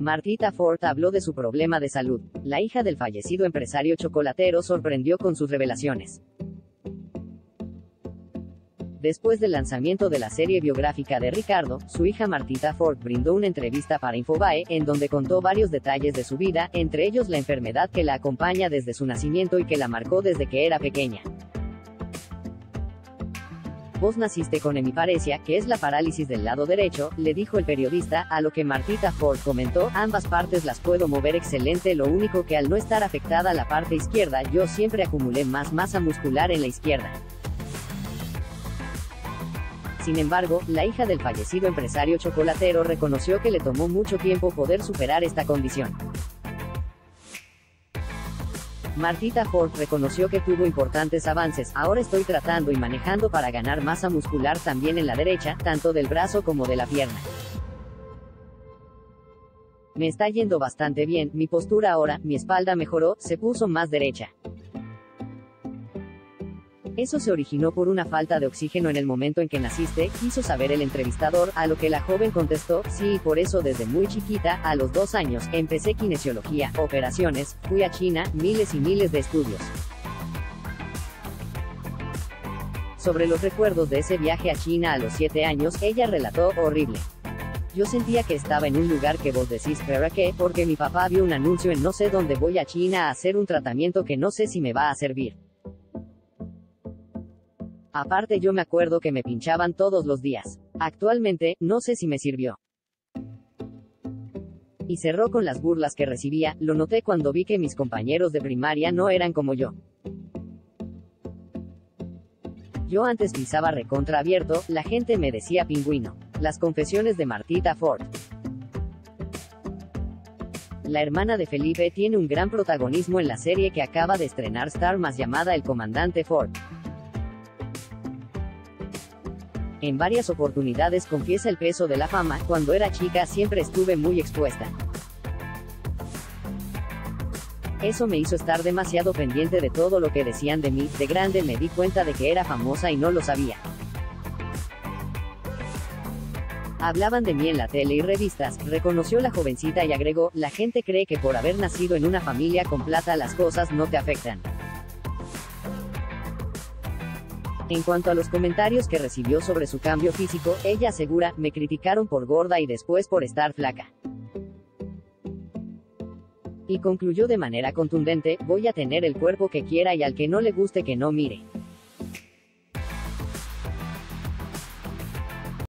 Martita Ford habló de su problema de salud. La hija del fallecido empresario chocolatero sorprendió con sus revelaciones. Después del lanzamiento de la serie biográfica de Ricardo, su hija Martita Ford brindó una entrevista para Infobae, en donde contó varios detalles de su vida, entre ellos la enfermedad que la acompaña desde su nacimiento y que la marcó desde que era pequeña. Vos naciste con hemiparesia, que es la parálisis del lado derecho, le dijo el periodista, a lo que Martita Ford comentó, ambas partes las puedo mover excelente, lo único que al no estar afectada la parte izquierda, yo siempre acumulé más masa muscular en la izquierda. Sin embargo, la hija del fallecido empresario chocolatero reconoció que le tomó mucho tiempo poder superar esta condición. Martita Ford reconoció que tuvo importantes avances, ahora estoy tratando y manejando para ganar masa muscular también en la derecha, tanto del brazo como de la pierna. Me está yendo bastante bien, mi postura ahora, mi espalda mejoró, se puso más derecha. Eso se originó por una falta de oxígeno en el momento en que naciste, quiso saber el entrevistador, a lo que la joven contestó, sí, por eso desde muy chiquita, a los dos años, empecé kinesiología, operaciones, fui a China, miles y miles de estudios. Sobre los recuerdos de ese viaje a China a los siete años, ella relató, horrible. Yo sentía que estaba en un lugar que vos decís, ¿pero qué? Porque mi papá vio un anuncio en no sé dónde voy a China a hacer un tratamiento que no sé si me va a servir. Aparte yo me acuerdo que me pinchaban todos los días. Actualmente, no sé si me sirvió. Y cerró con las burlas que recibía, lo noté cuando vi que mis compañeros de primaria no eran como yo. Yo antes pisaba recontra abierto, la gente me decía pingüino. Las confesiones de Martita Ford. La hermana de Felipe tiene un gran protagonismo en la serie que acaba de estrenar Star más llamada El Comandante Ford. En varias oportunidades confiesa el peso de la fama, cuando era chica siempre estuve muy expuesta. Eso me hizo estar demasiado pendiente de todo lo que decían de mí, de grande me di cuenta de que era famosa y no lo sabía. Hablaban de mí en la tele y revistas, reconoció la jovencita y agregó, la gente cree que por haber nacido en una familia con plata las cosas no te afectan. En cuanto a los comentarios que recibió sobre su cambio físico, ella asegura, me criticaron por gorda y después por estar flaca. Y concluyó de manera contundente, voy a tener el cuerpo que quiera y al que no le guste que no mire.